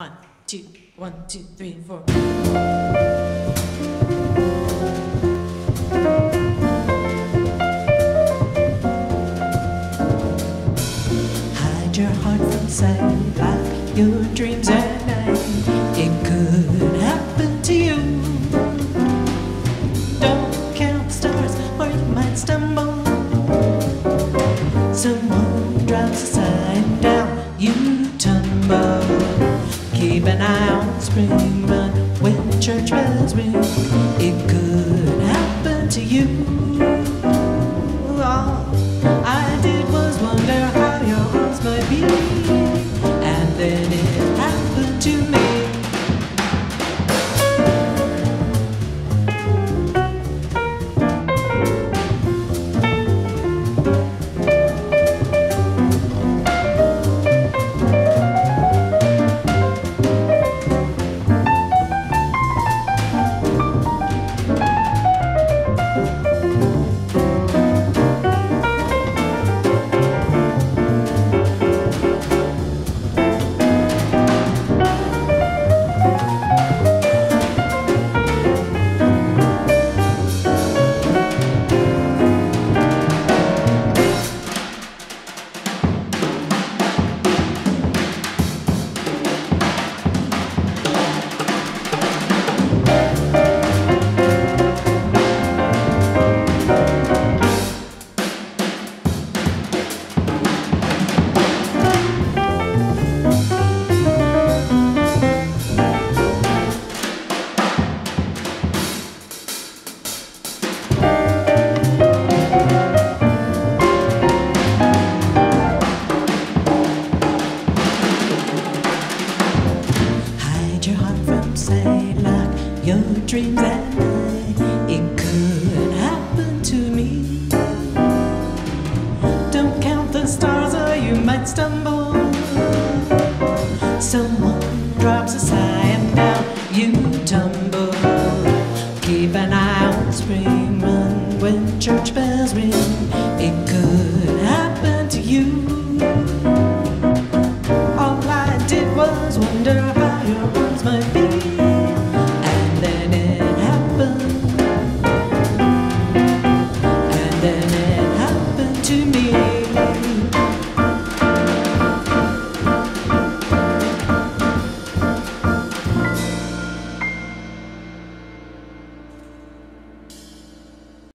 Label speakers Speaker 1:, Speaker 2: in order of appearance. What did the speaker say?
Speaker 1: One, two, one, two, three, four. Hide your heart from sight, like your dreams at night. It could happen to you. Don't count stars, or you might stumble. Someone drops a sign down, you. Keep an eye on spring dreams at night. It could happen to me. Don't count the stars or you might stumble. Someone drops a sigh and down you tumble. Keep an eye on spring run when church bells ring. It could happen to you. All I did was wonder how your words might be,